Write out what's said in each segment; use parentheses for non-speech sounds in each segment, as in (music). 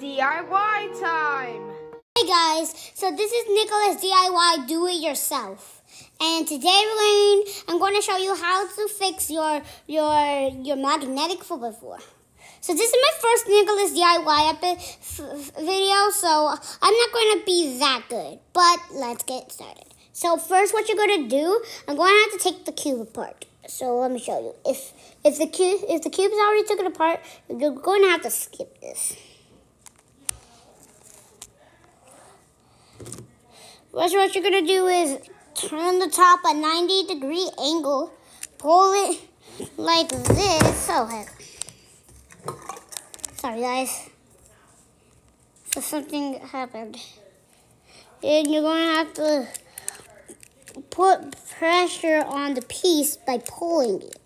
DIY time! Hey guys, so this is Nickolas DIY Do It Yourself. And today going I'm going to show you how to fix your your your magnetic 4x4. So this is my first Nickolas DIY video, so I'm not going to be that good, but let's get started. So first what you're going to do, I'm going to have to take the cube apart. So let me show you. If if the cube if the cube's already taken apart, you're going to have to skip this. First, what you're gonna do is turn the top a 90 degree angle, pull it like this. Oh heck. Sorry guys. So something happened. And you're gonna have to put pressure on the piece by pulling it.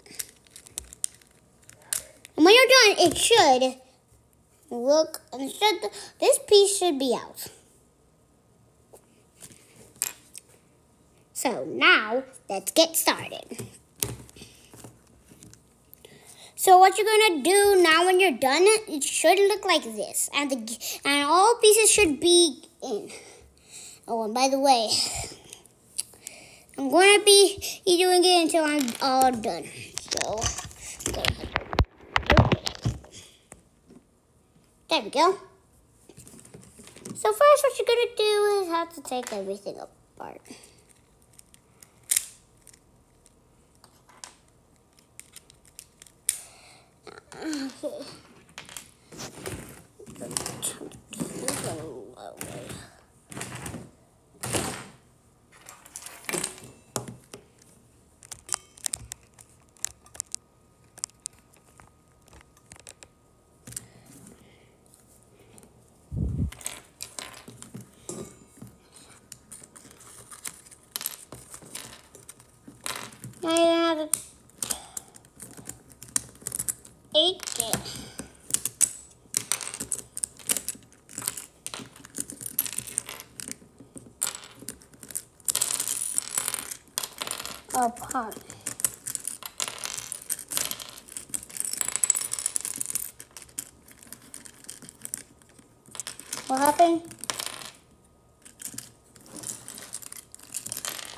And when you're done, it should look, and should, this piece should be out. So now, let's get started. So what you're gonna do now when you're done, it should look like this. And, the, and all pieces should be in. Oh, and by the way, I'm to be doing it until I'm all done. So, there we go. So first what you're to do is have to take everything apart. Okay. (laughs) I have eight it. Apart. What happened?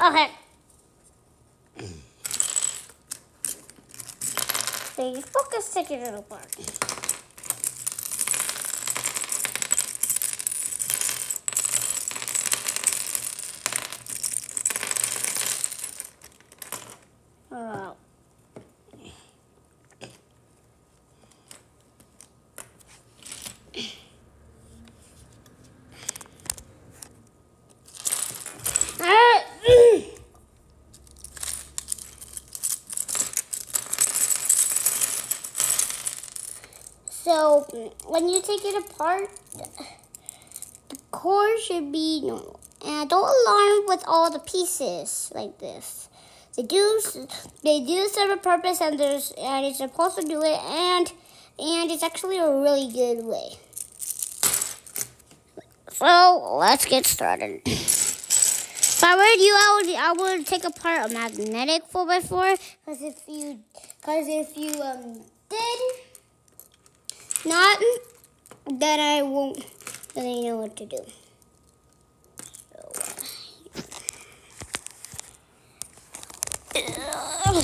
Okay. (clears throat) You focus taking it apart. Alright. So when you take it apart, the core should be normal. And don't alarm with all the pieces like this. They do they do serve a purpose and there's and it's supposed to do it and and it's actually a really good way. So let's get started. If I were you, I would I would take apart a magnetic 4x4 because if you because if you um did not, then I won't really know what to do. Uh,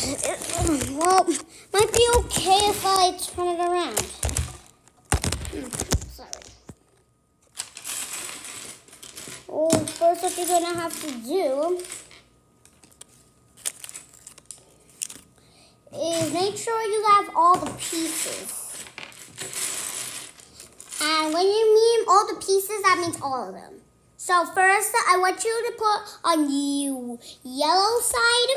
well, might be okay if I turn it around. Hmm, sorry. Well, first what you're gonna have to do is make sure you have all the pieces. And when you mean all the pieces, that means all of them. So first, I want you to put on the yellow side.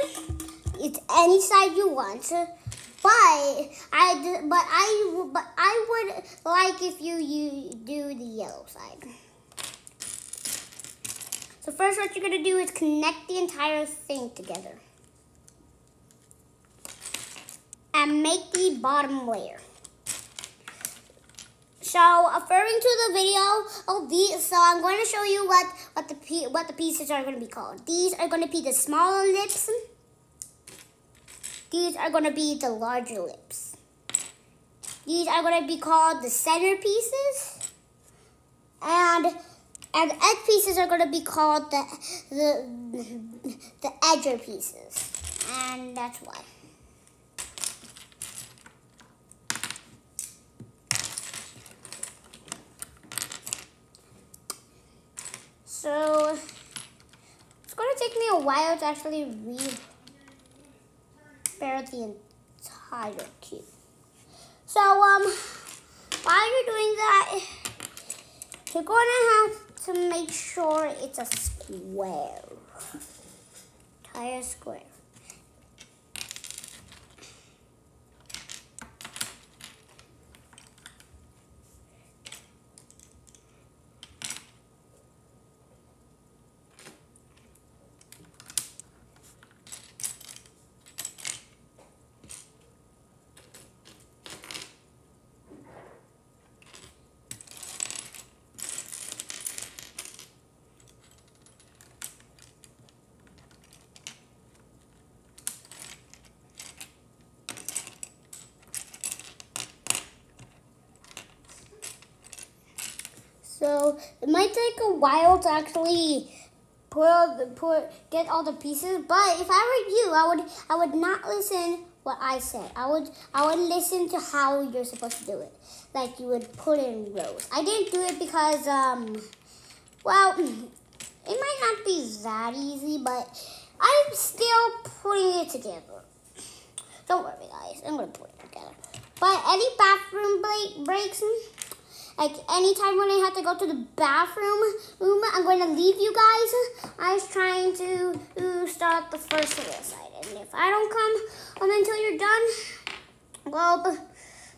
It's any side you want. But I, but I, but I would like if you, you do the yellow side. So first, what you're gonna do is connect the entire thing together. And make the bottom layer. So, referring to the video oh, of these, so I'm going to show you what what the what the pieces are going to be called. These are going to be the smaller lips. These are going to be the larger lips. These are going to be called the center pieces. And the edge pieces are going to be called the, the, the edger pieces. And that's why. So it's going to take me a while to actually repair the entire cube. So um, while you're doing that, you're going to have to make sure it's a square. (laughs) Entire square. So it might take a while to actually put put get all the pieces. But if I were you, I would I would not listen what I said. I would I would listen to how you're supposed to do it. Like you would put in rows. I didn't do it because um well (clears throat) it might not be that easy, but I'm still putting it together. Don't worry guys, I'm gonna put it together. But any bathroom break breaks like anytime when I have to go to the bathroom, um, I'm going to leave you guys. I was trying to uh, start the first side, and if I don't come um, until you're done, well,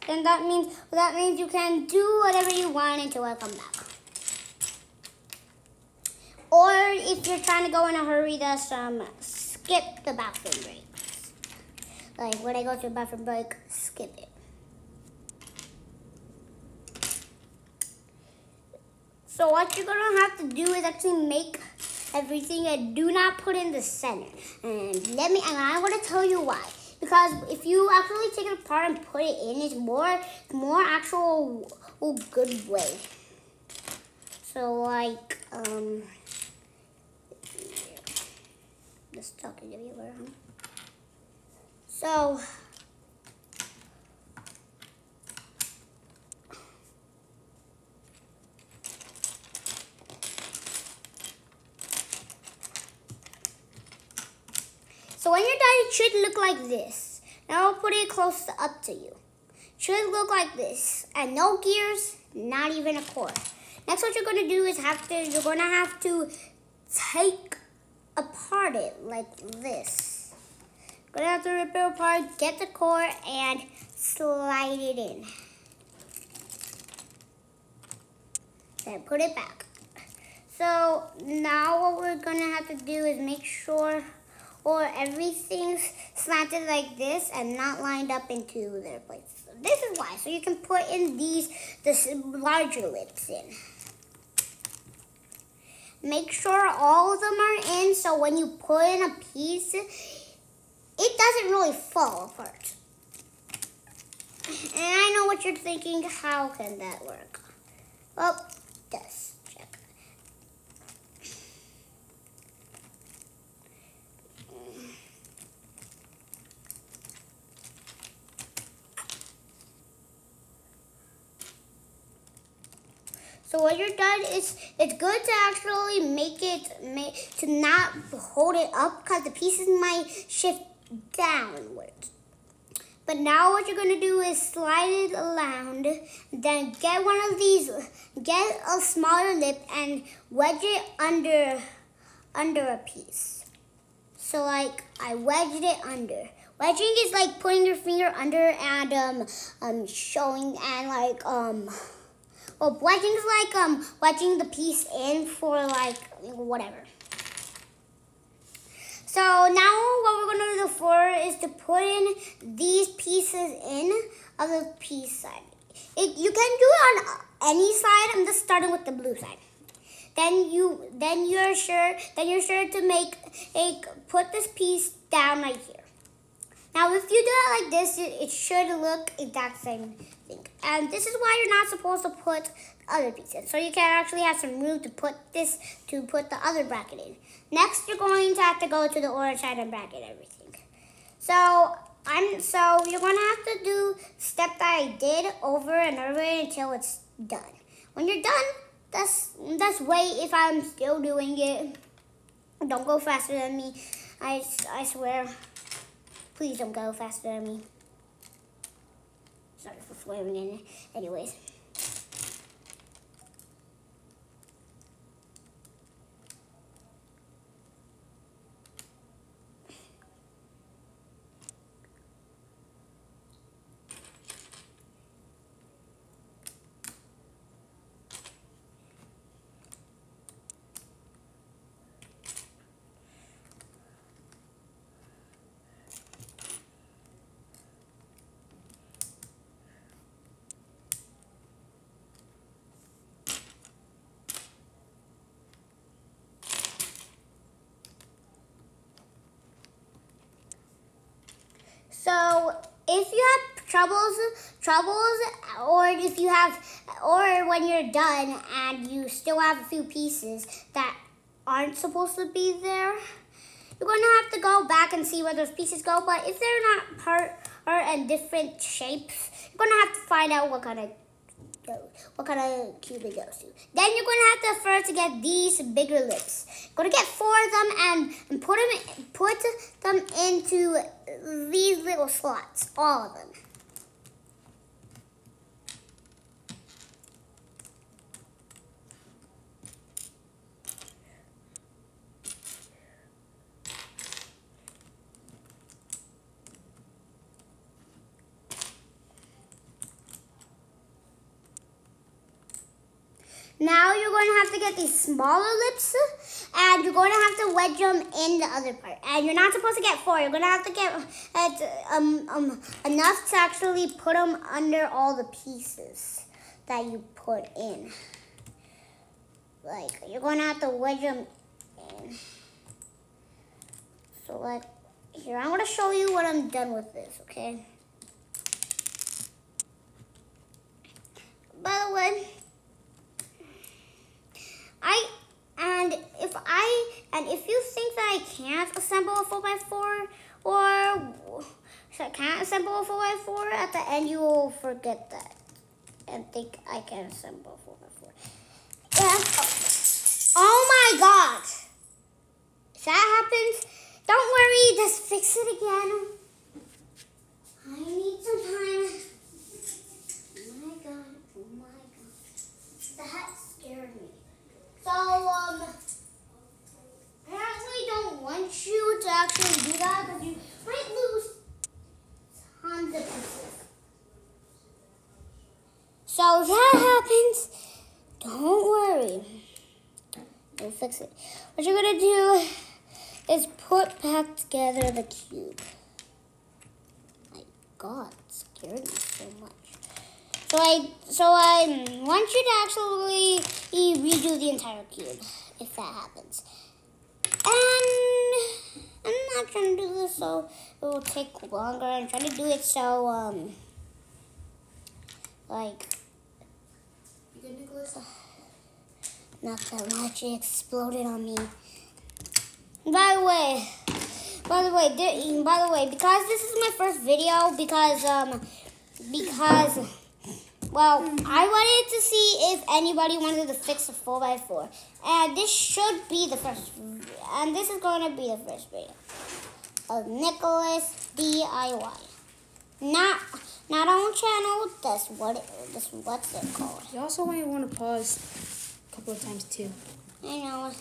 then that means that means you can do whatever you want until I come back. Or if you're trying to go in a hurry, just um, skip the bathroom breaks. Like when I go to the bathroom break, skip it. So what you're gonna have to do is actually make everything and do not put in the center. And let me, and I'm gonna tell you why. Because if you actually take it apart and put it in, it's more, more actual good way. So like, um, just talking everywhere. Huh? So. So when you're done, it should look like this. Now I'll put it close up to you. Should look like this. And no gears, not even a core. Next, what you're gonna do is have to, you're gonna have to take apart it like this. Gonna have to rip it apart, get the core, and slide it in. Then put it back. So now what we're gonna have to do is make sure or everything's slanted like this and not lined up into their places. So this is why. So you can put in these this larger lips in. Make sure all of them are in so when you put in a piece, it doesn't really fall apart. And I know what you're thinking, how can that work? Well, this. So what you're done is it's good to actually make it make to not hold it up because the pieces might shift downwards. But now what you're gonna do is slide it around, then get one of these, get a smaller lip and wedge it under under a piece. So like I wedged it under. Wedging is like putting your finger under and um um showing and like um well, wedging's like um wedging the piece in for like whatever. So now what we're gonna do for is to put in these pieces in of the piece side. It, you can do it on any side. I'm just starting with the blue side. Then you then you're sure then you're sure to make a put this piece down right here. Now, if you do it like this, it, should look exact same thing. And this is why you're not supposed to put other pieces. So you can actually have some room to put this, to put the other bracket in. Next, you're going to have to go to the orange side and bracket everything. So I'm so you're gonna have to do step that I did over and over until it's done. When you're done, that's that's wait if I'm still doing it. Don't go faster than me. I, I swear. Please don't go faster than me. Sorry for swearing in. Anyways. So if you have troubles, troubles, or if you have, or when you're done and you still have a few pieces that aren't supposed to be there, you're going to have to go back and see where those pieces go. But if they're not part or in different shapes, you're going to have to find out what kind of what kind of cube it goes to. Then you're going to have to first get these bigger lips. Going to get four of them and, and put them put them into these little slots, all of them. Now you're going to have to get these smaller lips and you're going to have to wedge them in the other part. And you're not supposed to get four. You're going to have to get uh, um, um, enough to actually put them under all the pieces that you put in. Like, you're going to have to wedge them in. So, like, here, I'm going to show you what I'm done with this, okay? By the way, I and if I and if you think that I can't assemble a 4x4 or so I can't assemble a 4x4 at the end you will forget that and think I can assemble a 4x4. Yeah. Oh my god. If that happens, don't worry, just fix it again. I need some time. Oh my god, oh my god. That scared me. So, um, apparently don't want you to actually do that because you might lose tons of pieces. So if that happens, don't worry. We'll fix it. What you're gonna do is put back together the cube. My God, scared me so much. So I so I want you to actually redo the entire cube if that happens. And I'm not trying to do this so it will take longer. I'm trying to do it so um like you good Nickolas? Not that much. It exploded on me. By the way, by the way, by the way, because this is my first video, because um, because well, I wanted to see if anybody wanted to fix a 4x4. And this should be the first, and this is going to be the first video of Nickolas DIY. Not, not on channel, that's what, it, that's what's it called. You also might want to pause a couple of times too. I know.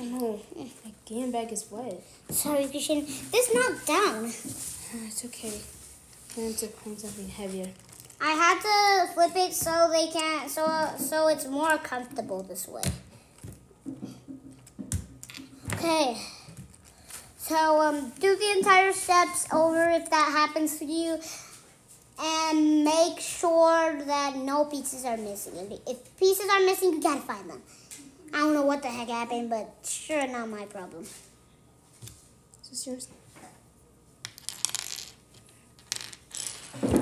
Oh no, my game bag is wet. Sorry, Christian. This not down. (sighs) It's okay. I to find something heavier. I had to flip it so they can't, so so it's more comfortable this way. Okay. So um, do the entire steps over if that happens to you, and make sure that no pieces are missing. If pieces are missing, you gotta find them. I don't know what the heck happened, but sure, not my problem. Is this yours?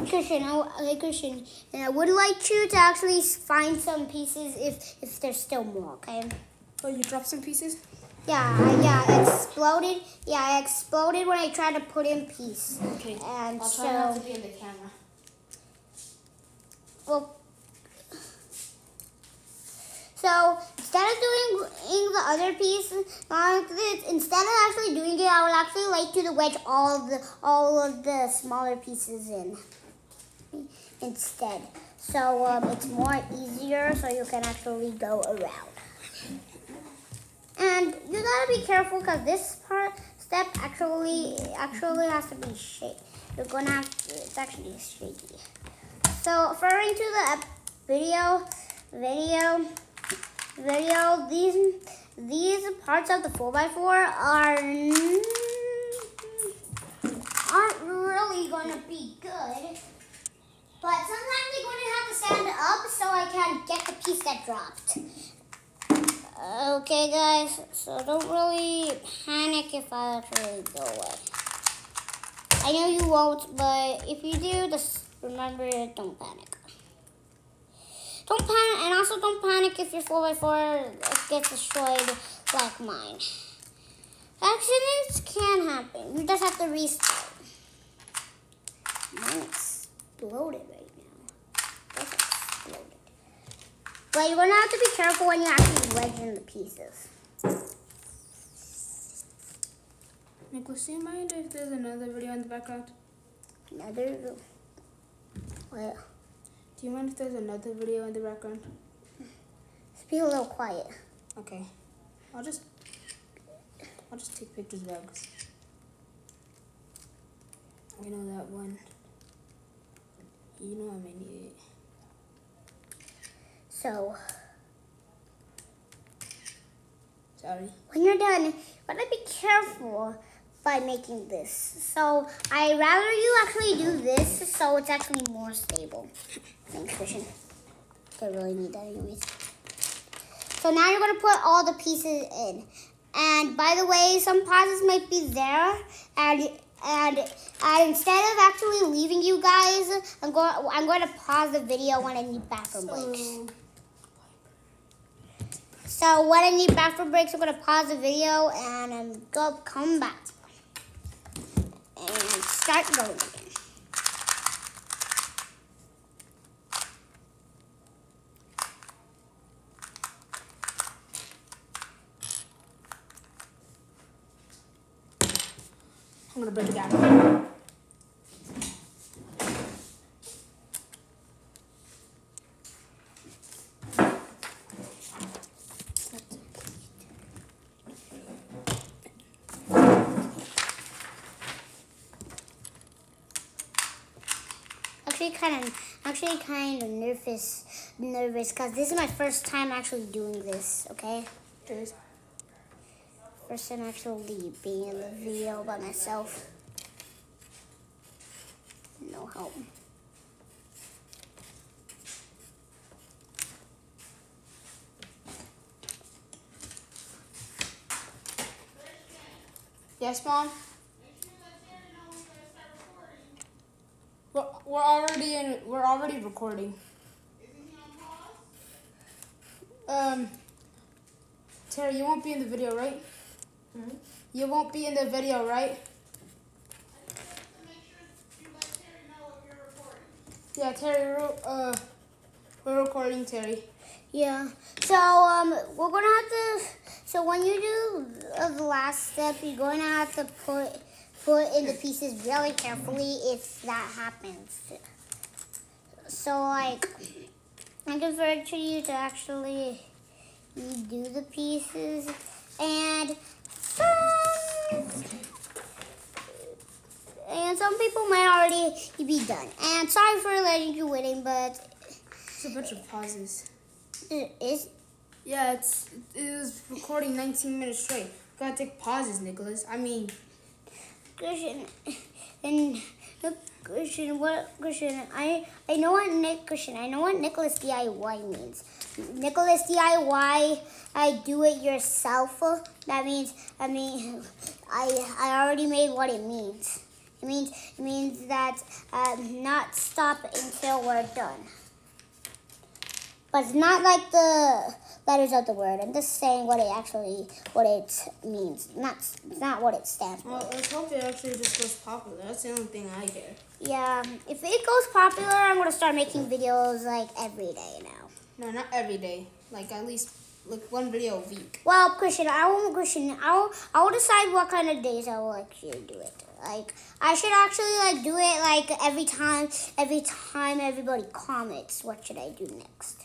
Christian, I, Christian, and I would like you to actually find some pieces if if there's still more. Okay. Oh, you dropped some pieces? Yeah, I- yeah, exploded. Yeah, it exploded when I tried to put in peace. Okay. And I'll try not to so, be in the camera. well, so instead of doing the other piece, like this, instead of actually doing it, I would actually like to wedge all the all of the smaller pieces in instead. So um, it's more easier, so you can actually go around. And you gotta be careful because this part step actually actually has to be shake. You're gonna have to, it's actually shaky. So referring to the video, video, video, these these parts of the 4x4 are aren't really gonna be good. But sometimes they're gonna have to stand up so I can get the piece that dropped. Okay, guys, so don't really panic if I actually go away. I know you won't, but if you do, just remember don't panic. Don't panic, and also don't panic if your 4x4 gets destroyed like mine. Accidents can happen. You just have to restart. Mine exploded right now. That's exploded. But you're gonna have to be careful when you actually wedge in the pieces. Nickolas, do you mind if there's another video in the background? Another. video? Well, Do you mind if there's another video in the background? let's be a little quiet. Okay. I'll just I'll just take pictures of 'cause I know that one. You know I'm an idiot. So, Sorry. when you're done, you gotta be careful by making this. So, I rather you actually do this so it's actually more stable. Thanks, Christian. I really need that anyways. So now you're gonna put all the pieces in. And by the way, some pauses might be there, and and and instead of actually leaving you guys, I'm going I'm going to pause the video when I need bathroom breaks. So, when I need bathroom breaks, I'm gonna pause the video and um, go come back and start again. I'm gonna break it down. Actually, kind of, actually, kind of nervous, nervous, because this is my first time actually doing this. Okay, first time actually being in the video by myself. No help. Yes, mom. We're, we're already in. We're already recording. Um, Terry, you won't be in the video, right? Hmm. You won't be in the video, right? Yeah, Terry. Uh, we're recording, Terry. Yeah. So um, we're gonna have to. So when you do uh, the last step, you're going to have to put put in the pieces really carefully if that happens. So like, I prefer to you to actually do the pieces and. Some, and some people might already be done. And sorry for letting you waiting, but It's a bunch of pauses. it is Yeah, it's it was recording 19 minutes straight. Gotta take pauses, Nickolas. I mean, Christian (laughs) and Christian, what Christian? I I know what Nick Christian. I know what Nickolas DIY means. Nickolas DIY. I do it yourself. That means I mean (laughs) I I already made what it means. It means it means that uh, not stop until we're done. But it's not like the letters of the word. I'm just saying what it actually what it means. Not it's not what it stands for. Well, let's hope it actually just goes popular. That's the only thing I care. Yeah, um, if it goes popular, I'm gonna start making videos like every day now. No, not every day. Like at least like one video a week. Well, Christian, I will Christian. I will. I will decide what kind of days I will actually do it. Like I should actually like do it like every time. Every time everybody comments, what should I do next?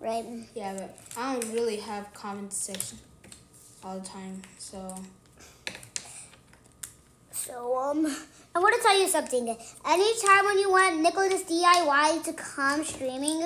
Right. Yeah, but I don't really have comment section all the time, so. So um, I want to tell you something. Anytime when you want Nickolas DIY to come streaming,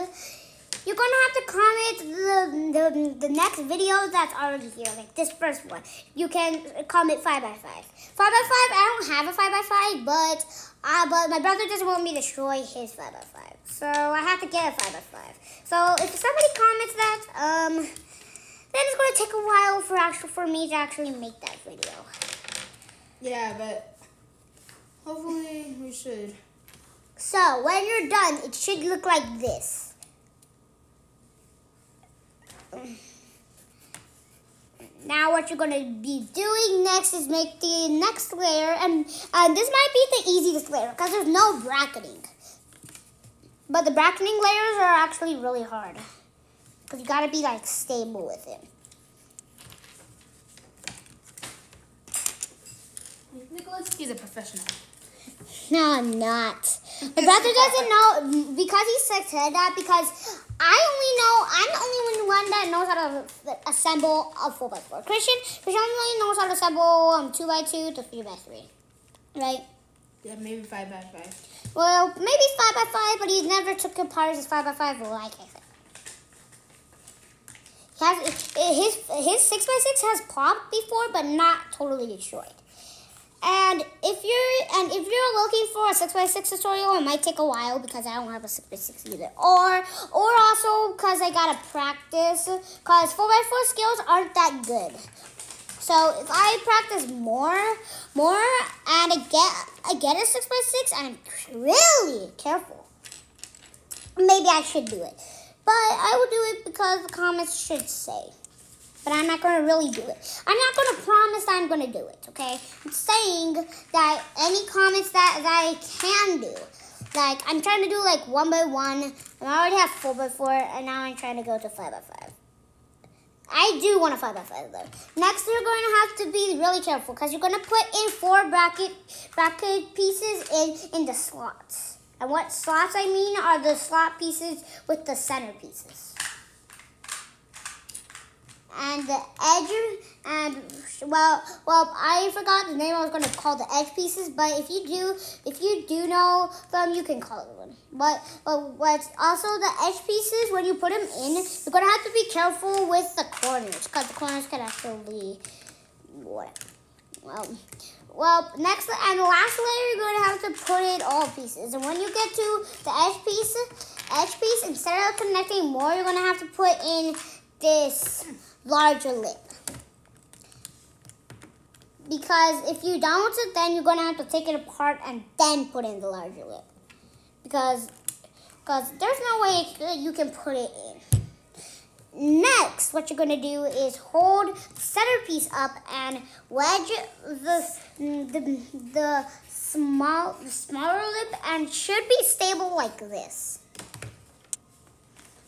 you're gonna have to comment the, the, the next video that's already here, like this first one. You can comment 5 by 5 5 by 5 I don't have a 5 by 5 but uh, but my brother doesn't want me to destroy his 5 by 5 So I have to get a 5 by 5 So if somebody comments that, um, then it's gonna take a while for actual for me to actually make that video. Yeah, but hopefully we should. So when you're done, it should look like this. Now what you're going to be doing next is make the next layer. And uh, this might be the easiest layer because there's no bracketing. But the bracketing layers are actually really hard. Because you got to be like stable with it. Nickolas, he's a professional. No, I'm not. (laughs) My brother doesn't know because he said that because I only know I'm the only one that knows how to assemble a four by four. Christian Christian only knows how to assemble um two by two to three by three, right? Yeah, maybe five by five. Well, maybe five by five, but he never took apart his five by five like I said. He has his his six by six has popped before, but not totally destroyed. And if you're and if you're looking for a six x six tutorial, it might take a while because I don't have a six x six either. Or or also because I gotta practice because four x four skills aren't that good. So if I practice more, more, and I get I get a six x six, I'm really careful. Maybe I should do it, but I will do it because the comments should say but I'm not to really do it. I'm not to promise I'm to do it, okay? I'm saying that any comments that, that I can do, like I'm trying to do like one by one, and I already have four by four, and now I'm trying to go to five by five. I do want a five by five though. Next, you're going to have to be really careful because you're going to put in four bracket bracket pieces in in the slots. And what slots I mean are the slot pieces with the center pieces and the edge and well well I forgot the name I was going to call the edge pieces but if you do if you do know them you can call them. But but what's also the edge pieces when you put them in you're going to have to be careful with the corners because the corners can actually what well well, next and last layer, you're going to have to put in all pieces. And when you get to the edge piece, edge piece, instead of connecting more, you're going to have to put in this larger lip. Because if you don't, then you're going to have to take it apart and then put in the larger lip. Because because there's no way you can put it in. Next, what you're going to do is hold the centerpiece up and wedge the, the, the, small, the smaller lip and should be stable like this.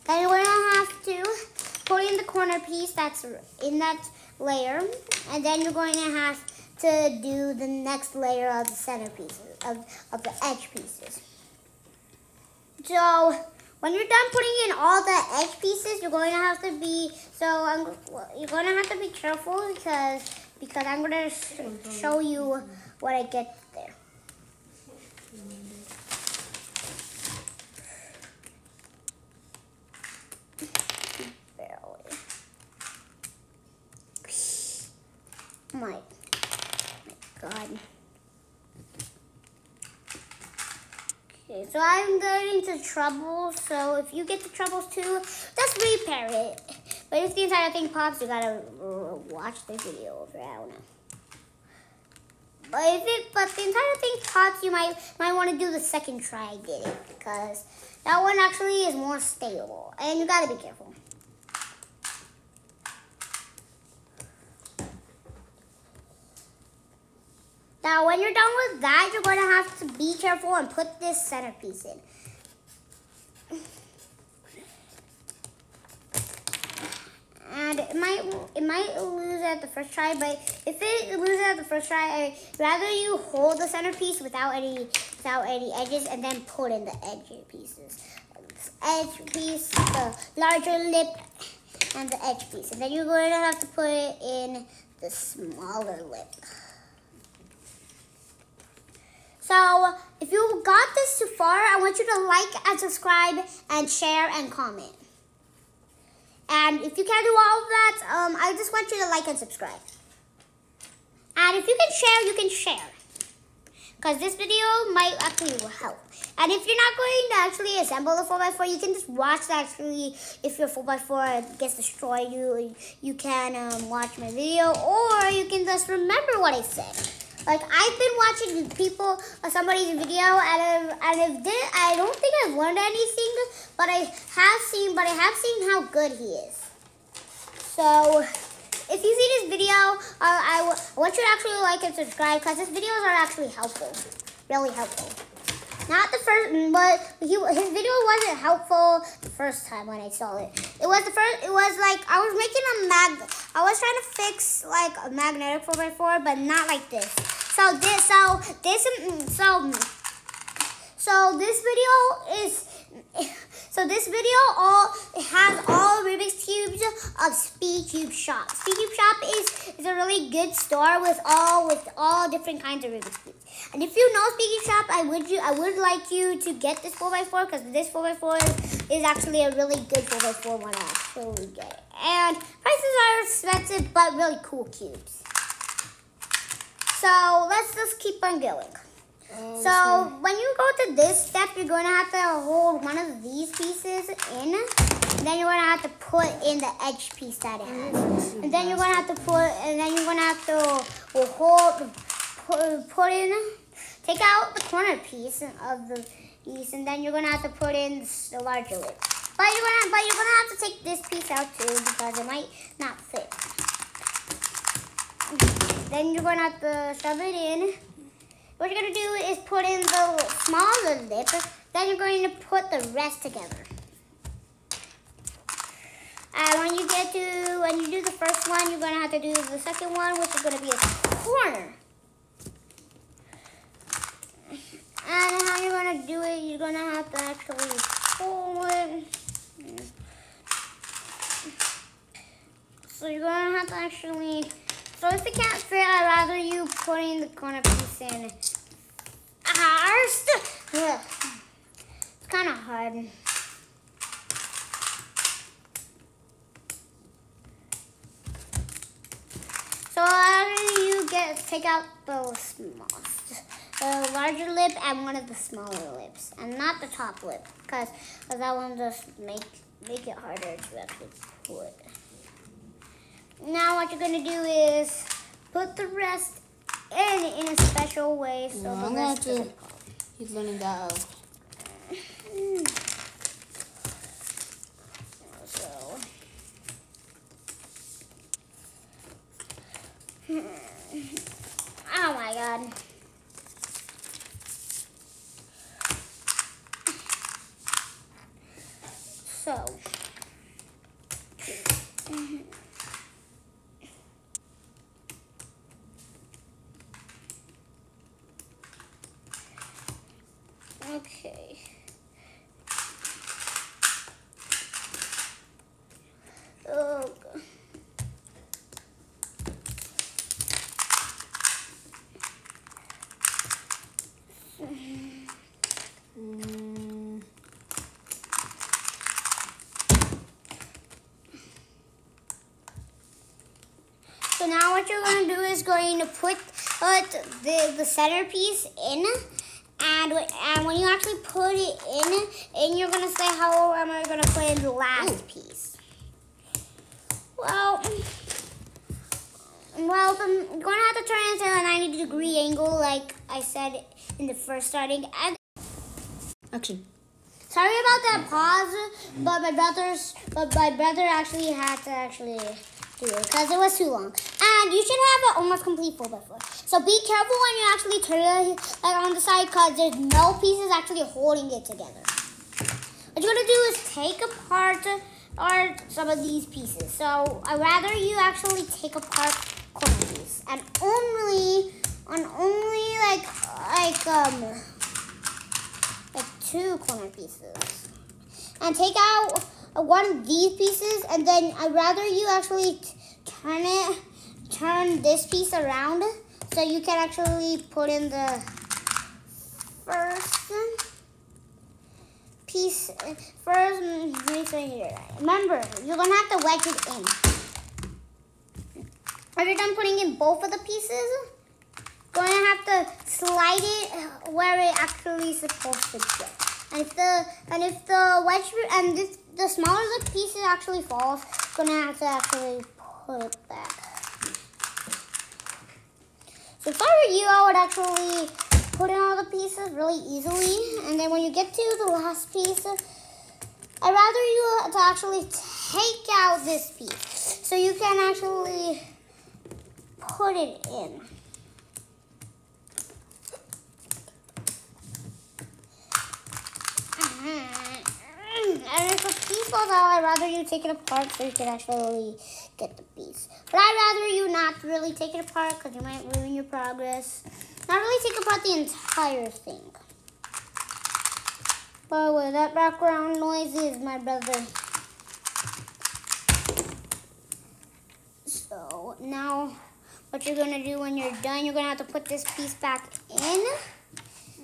Then you're going to have to put in the corner piece that's in that layer, and then you're going to have to do the next layer of the center pieces, of, of the edge pieces. So when you're done putting in all the edge pieces, you're going to have to be, so I'm, you're going to have to be careful because, because I'm going to show you what I get there. My, my God. Okay, so I'm getting into trouble, so if you get the troubles too, just repair it. But if the entire thing pops, you gotta watch the video over. I don't know. but if it, but the entire thing pops, you might might want to do the second try I did it because that one actually is more stable, and you gotta be careful. Now, when you're done with that, you're going to have to be careful and put this centerpiece in. And it might it might lose at the first try, but if it loses at the first try, I rather you hold the centerpiece without any without any edges and then put in the edge pieces. Edge piece, the larger lip, and the edge piece. And then you're going to have to put it in the smaller lip. So if you got this too far, I want you to like and subscribe and share and comment. And if you can't do all of that, um, I just want you to like and subscribe. And if you can share, you can share. Because this video might actually help. And if you're not going to actually assemble the 4x4, you can just watch that actually if your 4x4 gets destroyed, you, you can um, watch my video. Or you can just remember what I said. Like I've been watching people uh, somebody's video and I've, and I've did I don't think I've learned anything, but I have seen but I have seen how good he is. So if you see this video, uh, I, I want you to actually like and subscribe because his videos are actually helpful, really helpful. Not the first, but he, his video wasn't helpful the first time when I saw it. It was the first, it was like, I was making a mag, I was trying to fix like a magnetic 4x4, but not like this. So this, so this, so, so this video is, so this video all has all Rubik's cubes of Speed Cube Shop. Speed Cube Shop is, is a really good store with all with all different kinds of Rubik's cubes. And if you know Speed Cube Shop, I would you I would like you to get this 4x4 because this 4x4 is actually a really good 4x4 when I actually get it. And prices are expensive but really cool cubes. So let's just keep on going. Oh, so when you go to this step, you're going to have to hold one of these pieces in. Then you're going to have to put in the edge piece that it has. And then you're going to have to put, and then you're going to have to hold, put, put in, take out the corner piece of the piece, and then you're going to have to put in the larger lid. But you're gonna, but you're gonna have to take this piece out too because it might not fit. Then you're gonna have to shove it in. What you're going to do is put in the smaller lip. Then you're going to put the rest together. And when you get to, when you do the first one, you're going to have to do the second one, which is going to be a corner. And how you're going to do it, you're going to have to actually pull it. So you're going to have to actually, so if it can't fit, I'd rather you putting the corner piece in first. It's kind of hard. So after you get take out the small, the larger lip and one of the smaller lips, and not the top lip, because that one just make make it harder to actually put. Now what you're gonna do is put the rest in in a special way so no, the rest doesn't He's learning that out. So. Oh my god. So. Okay. Oh, God. So now what you're going to do is going to put, put the, the centerpiece in and, and when you actually put it in, and you're going to say, how am I going to put in the last Ooh. piece? Well, well, you're going to have to turn it into a 90 degree angle, like I said in the first starting. And Action. sorry about that pause, but my brother's, but my brother actually had to actually because it was too long. And you should have an almost complete four by four. So be careful when you actually turn it like on the side because there's no pieces actually holding it together. What you're gonna do is take apart or some of these pieces. So I rather you actually take apart corner piece and only on only like like um like two corner pieces and take out one of these pieces and then I'd rather you actually turn it turn this piece around so you can actually put in the first piece first me say here. Remember you're gonna have to wedge it in. When you're done putting in both of the pieces? To have to slide it where it actually is supposed to go and if the and if the wedge and this, the smaller the piece actually falls gonna have to actually put it back so if I were you, I would actually put in all the pieces really easily. And then when you get to the last piece, I'd rather you to actually take out this piece. So you can actually put it in. And if a piece falls I'd rather you take it apart so you can actually get the piece. But I'd rather you not really take it apart because you might ruin your progress. Not really take apart the entire thing. By the way, that background noise is my brother. So now what you're gonna do when you're done, you're gonna have to put this piece back in.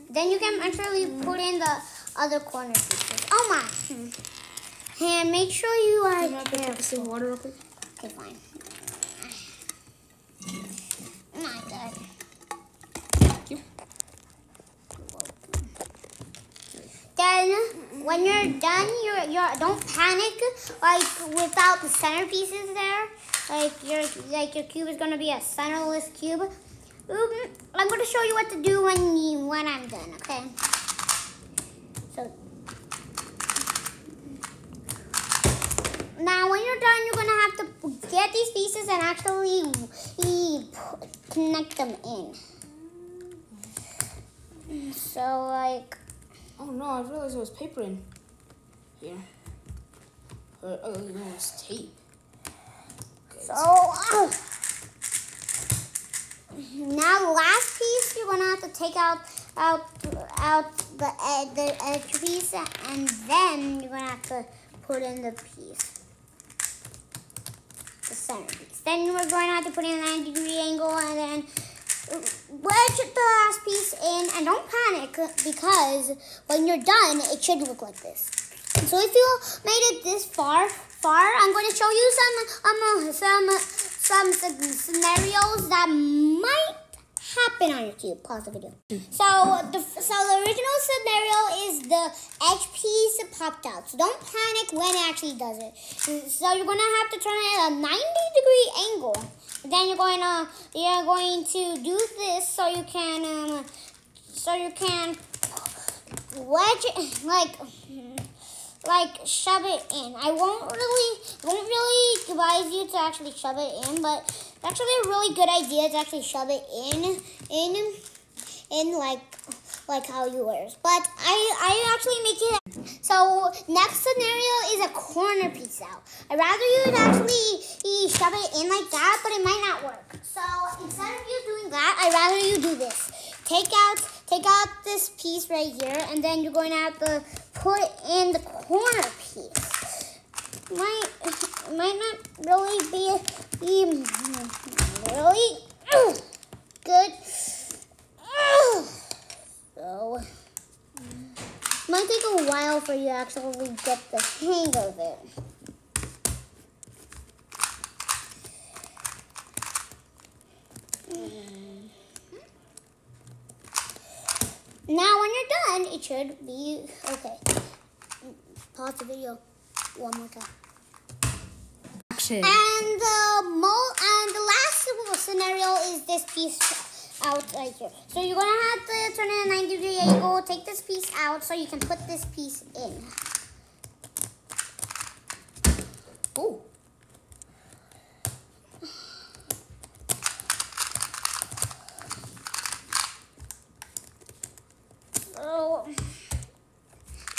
Then you can actually put in the other corner pieces. Oh my! And make sure you are Can I pick some water real quick? Okay, fine. Not good. Thank you. Then when you're done, you're you're don't panic like without the centerpieces there. Like your like your cube is gonna be a centerless cube. Um, I'm gonna show you what to do when you when I'm done. Okay. So now when you're done, you're gonna have to get these pieces and actually connect them in. So like. Oh no, I realized there was paper in here. Or, oh, no, it's tape. Okay, So uh, now the last piece you're gonna have to take out out out the ed- the edge piece and then you're gonna have to put in the piece. The. Then we're going to have to put in a 90 degree angle and then wedge the last piece in and don't panic because when you're done it should look like this. So if you made it this far, far, I'm going to show you some um some some scenarios that might happen on your cube. Pause the video. So the so the original scenario is the edge piece popped out. So don't panic when it actually does it. So you're gonna have to turn it at a 90 degree angle. Then you're going to you're going to do this so you can um so you can wedge it like like shove it in. I won't really won't really advise you to actually shove it in, but actually a really good idea to actually shove it in in in like like how yours. But I I actually make it so next scenario is a corner piece out. I'd rather you'd actually shove it in like that, but it might not work. So instead of you doing that, I'd rather you do this. Take out take out this piece right here, and then you're going to have to put in the corner piece. Might (laughs) might not really be, be really good. So might take a while for you to actually get the hang of it. Now when you're done, it should be okay. Pause the video one more time. it. And the mo- and the last scenario is this piece out right here. So you're gonna have to turn it a 90 degree angle, take this piece out so you can put this piece in. Oh. So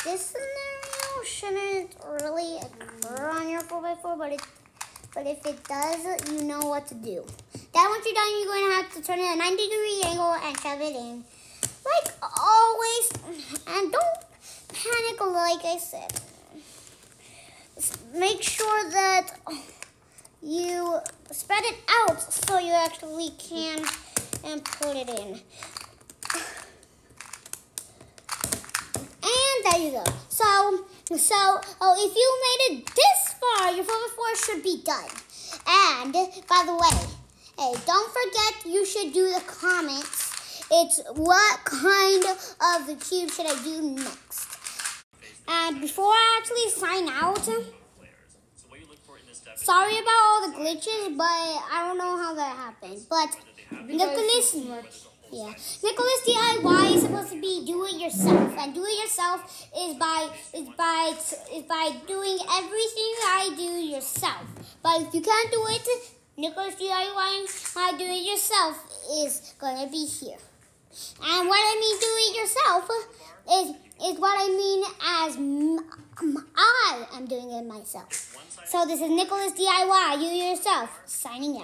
this scenario shouldn't really occur on your 4x4, but it but if it does, you know what to do. Then once you're done, you're going to have to turn it a 90 degree angle and shove it in. Like always. And don't panic like I said. Make sure that you spread it out so you actually can and put it in. And there you go. So, so oh, if you made it this far, your 4x4 should be done. And by the way, hey, don't forget you should do the comments. It's what kind of the cube should I do next? And before I actually sign out, sorry about all the glitches, but I don't know how that happened. But Nickolas, yeah, Nickolas DIY is supposed to be do it yourself, and do it yourself is by is by is by doing everything I do yourself. But if you can't do it, Nickolas DIY I do it yourself is gonna be here. And what I mean do it yourself is is what I mean as m- I am doing it myself. So this is Nickolas DIY, you yourself, signing out.